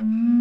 Mm.